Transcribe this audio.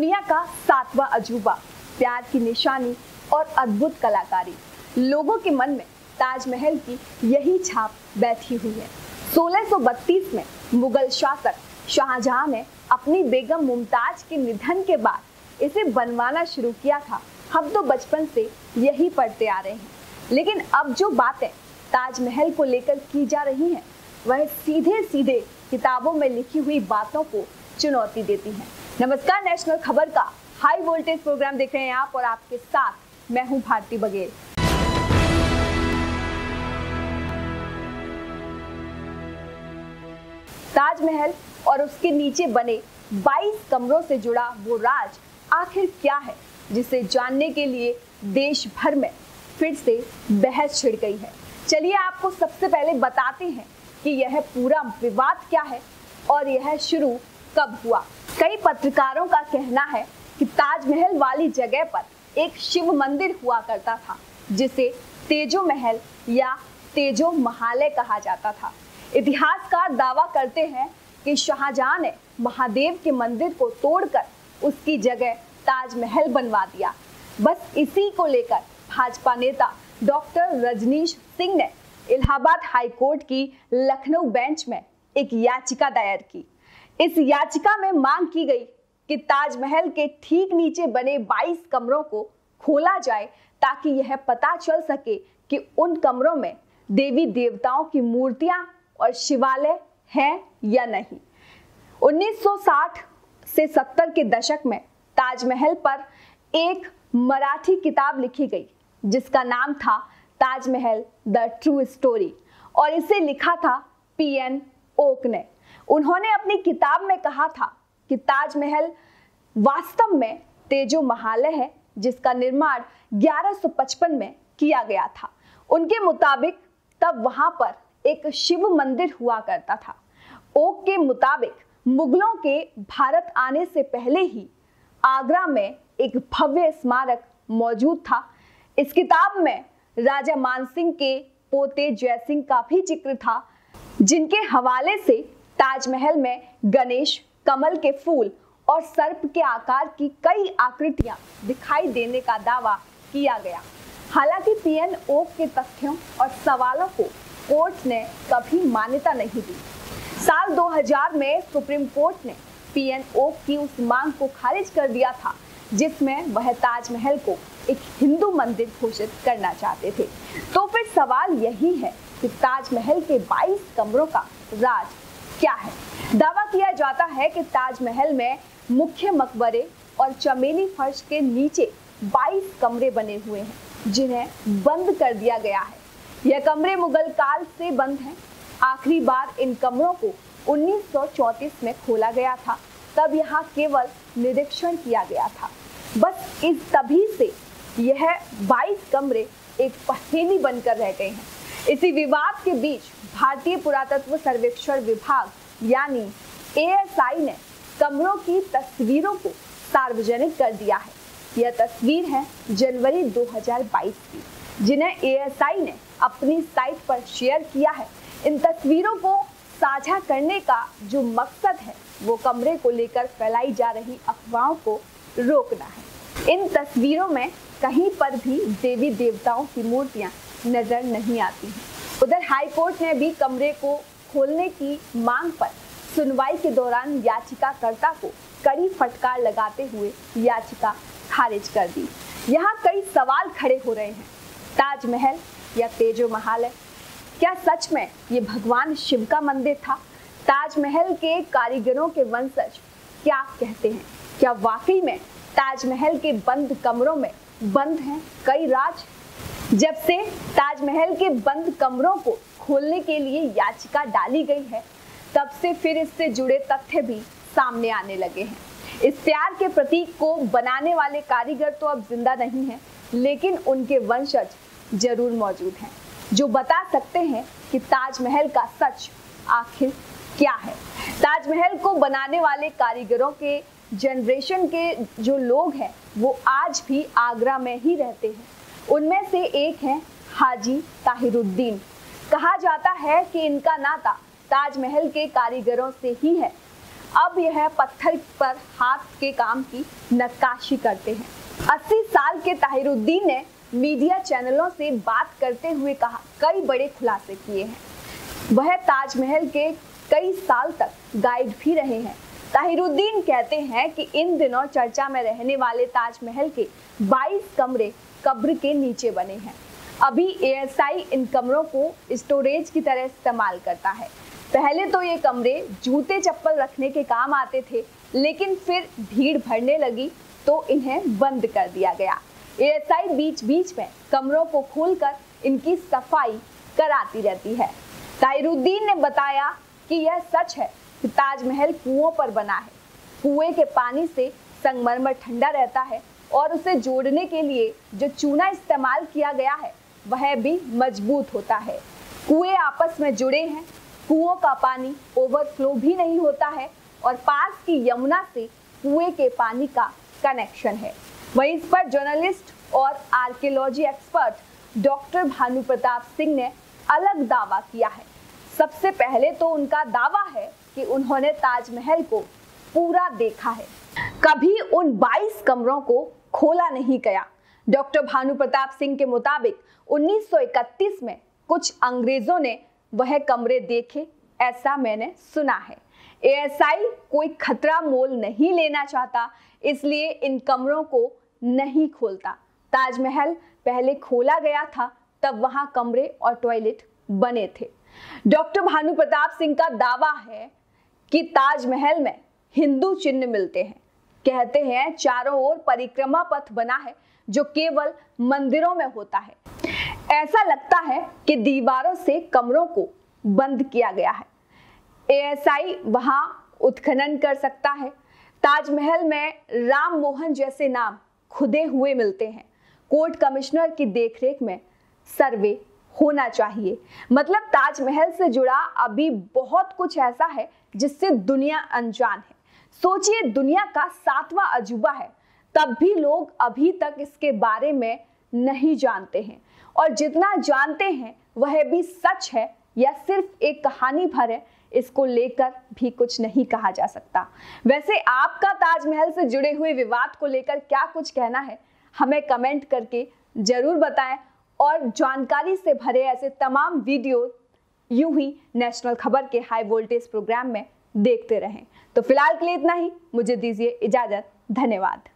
दुनिया का सातवां अजूबा, प्यार की निशानी और अद्भुत कलाकारी। लोगों के मन में ताजमहल की यही छाप बैठी हुई है। 1632 में मुगल शासक शाहजहां ने अपनी बेगम मुमताज़ के निधन के बाद इसे बनवाना शुरू किया था। हम तो बचपन से यही पढ़ते आ रहे हैं। लेकिन अब जो बातें ताजमहल को लेकर की जा रही हैं, वह सीधे सीधे किताबों में लिखी हुई बातों को चुनौती देती हैं। नमस्कार नेशनल खबर का हाई वोल्टेज प्रोग्राम देख रहे हैं आप और आपके साथ मैं हूँ भारती बघेल। ताजमहल और उसके नीचे बने 22 कमरों से जुड़ा वो राज आखिर क्या है, जिसे जानने के लिए देश भर में फिर से बहस छिड़ गई है। चलिए आपको सबसे पहले बताते हैं कि यह पूरा विवाद क्या है और यह शुरू कब हुआ। कई पत्रकारों का कहना है कि ताजमहल वाली जगह पर एक शिव मंदिर हुआ करता था, जिसे तेजो महल या तेजो महालय कहा जाता था। इतिहासकार दावा करते हैं कि शाहजहां ने महादेव के मंदिर को तोड़कर उसकी जगह ताजमहल बनवा दिया। बस इसी को लेकर भाजपा नेता डॉक्टर रजनीश सिंह ने इलाहाबाद हाईकोर्ट की लखनऊ बेंच में एक याचिका दायर की। इस याचिका में मांग की गई कि ताजमहल के ठीक नीचे बने 22 कमरों को खोला जाए ताकि यह पता चल सके कि उन कमरों में देवी देवताओं की मूर्तियाँ और शिवालय हैं या नहीं। 1960 से 70 के दशक में ताजमहल पर एक मराठी किताब लिखी गई, जिसका नाम था ताजमहल द ट्रू स्टोरी, और इसे लिखा था पी एन ओक ने उन्होंने अपनी किताब में कहा था कि ताजमहल वास्तव में तेजो महालय है, जिसका निर्माण 1155 में किया गया था। उनके मुताबिक तब वहाँ पर एक शिव मंदिर हुआ करता था। ओक के मुताबिक मुगलों के भारत आने से पहले ही आगरा में एक भव्य स्मारक मौजूद था। इस किताब में राजा मानसिंह के पोते जयसिंह का भी ज़िक्र था, जिनके हवाले से ताजमहल में गणेश, कमल के फूल और सर्प के आकार की कई आकृतियाँ दिखाई देने का दावा किया गया। हालाँकि पीएन ओक के तथ्यों और सवालों को कोर्ट ने कभी मान्यता नहीं दी। साल 2000 में सुप्रीम कोर्ट ने पीएन ओक की उस मांग को खारिज कर दिया था, जिसमें वह ताजमहल को एक हिंदू मंदिर घोषित करना चाहते थे। तो फिर सवाल यही है कि ताजमहल के 22 कमरों का राज क्या है? दावा किया जाता है कि ताजमहल में मुख्य मकबरे और चमेली फर्श के नीचे 22 कमरे बने हुए हैं, जिन्हें बंद कर दिया गया है। यह कमरे मुगल काल से बंद हैं। आखिरी बार इन कमरों को 1934 में खोला गया था। तब यहाँ केवल निरीक्षण किया गया था। बस इस तभी से यह 22 कमरे एक पहेली बनकर रह गए हैं। इसी विवाद के बीच भारतीय पुरातत्व सर्वेक्षण विभाग, यानी एएसआई ने कमरों की तस्वीरों को सार्वजनिक कर दिया है। यह तस्वीर है जनवरी 2022 की, जिन्हें एएसआई ने अपनी साइट पर शेयर किया है। इन तस्वीरों को साझा करने का जो मकसद है, वो कमरे को लेकर फैलाई जा रही अफवाहों को रोकना है। इन तस्वीरों में कहीं पर भी देवी देवताओं की मूर्तियाँ नज़र नहीं आती। हैं उधर हाई कोर्ट ने भी कमरे को खोलने की मांग पर सुनवाई के दौरान याचिकाकर्ता को कड़ी फटकार लगाते हुए याचिका खारिज कर दी। यहाँ कई सवाल खड़े हो रहे हैं। ताजमहल या तेजो महालय? क्या सच में ये भगवान शिव का मंदिर था? ताजमहल के कारीगरों के वंशज क्या कहते हैं? क्या वाकई में ताजमहल के बंद कमरों में बंद हैं कई राज? जब से ताजमहल के बंद कमरों को खोलने के लिए याचिका डाली गई है, तब से फिर इससे जुड़े तथ्य भी सामने आने लगे हैं। इस प्यार के प्रतीक को बनाने वाले कारीगर तो अब ज़िंदा नहीं हैं, लेकिन उनके वंशज ज़रूर मौजूद हैं, जो बता सकते हैं कि ताजमहल का सच आखिर क्या है। ताजमहल को बनाने वाले कारीगरों के जनरेशन के जो लोग हैं, वो आज भी आगरा में ही रहते हैं। उनमें से एक हैं हाजी ताहिरुद्दीन। कहा जाता है कि इनका नाता ताजमहल के कारीगरों से ही है। अब यह पत्थर पर हाथ के काम की नक्काशी करते हैं। 80 साल के ताहिरुद्दीन ने मीडिया चैनलों से बात करते हुए कहा, कई बड़े खुलासे किए हैं। वह ताजमहल के कई साल तक गाइड भी रहे हैं। ताहिरुद्दीन कहते हैं कि इन दिनों चर्चा में रहने वाले ताजमहल के 22 कमरे कब्र के नीचे बने हैं। अभी एएसआई इन कमरों को स्टोरेज की तरह इस्तेमाल करता है। पहले तो ये कमरे जूते चप्पल रखने के काम आते थे, लेकिन फिर भीड़ भरने लगी तो इन्हें बंद कर दिया गया। एएसआई बीच बीच में कमरों को खोलकर इनकी सफ़ाई कराती रहती है। ताहिरुद्दीन ने बताया कि यह सच है कि ताजमहल कुओं पर बना है। कुएँ के पानी से संगमरमर ठंडा रहता है और उसे जोड़ने के लिए जो चूना इस्तेमाल किया गया है, वह भी मज़बूत होता है। कुएँ आपस में जुड़े हैं, कुओं का पानी ओवरफ्लो भी नहीं होता है और पास की यमुना से कुएँ के पानी का कनेक्शन है। वहीं इस पर जर्नलिस्ट और archaeology expert doctor Bhanu Pratap Singh ने अलग दावा किया है। सबसे पहले तो उनका दावा है कि उन्होंने ताजमहल को पूरा देखा है। कभी उन 22 कमरों को खोला नहीं गया। डॉक्टर भानु प्रताप सिंह के मुताबिक 1931 में कुछ अंग्रेज़ों ने वह कमरे देखे, ऐसा मैंने सुना है। एएसआई कोई खतरा मोल नहीं लेना चाहता, इसलिए इन कमरों को नहीं खोलता। ताजमहल पहले खोला गया था, तब वहाँ कमरे और टॉयलेट बने थे। डॉक्टर भानु प्रताप सिंह का दावा है कि ताजमहल में हिंदू चिन्ह मिलते हैं। कहते हैं, चारों ओर परिक्रमा पथ बना है, जो केवल मंदिरों में होता है। ऐसा लगता है कि दीवारों से कमरों को बंद किया गया है। एएसआई वहाँ उत्खनन कर सकता है। ताजमहल में राम मोहन जैसे नाम खुदे हुए मिलते हैं। कोर्ट कमिश्नर की देखरेख में सर्वे होना चाहिए। मतलब ताजमहल से जुड़ा अभी बहुत कुछ ऐसा है जिससे दुनिया अनजान है। सोचिए दुनिया का सातवां अजूबा है। तब भी लोग अभी तक इसके बारे में नहीं जानते हैं। और जितना जानते हैं, वह भी सच है या सिर्फ़ एक कहानी भर है, इसको लेकर भी कुछ नहीं कहा जा सकता। वैसे आपका ताजमहल से जुड़े हुए विवाद को लेकर क्या कुछ कहना है, हमें कमेंट करके ज़रूर बताएँ। और जानकारी से भरे ऐसे तमाम वीडियो, यूँ ही नेशनल खबर के हाई वोल्टेज प्रोग्राम में देखते रहें। तो फ़िलहाल के लिए इतना ही। मुझे दीजिए इजाज़त। धन्यवाद।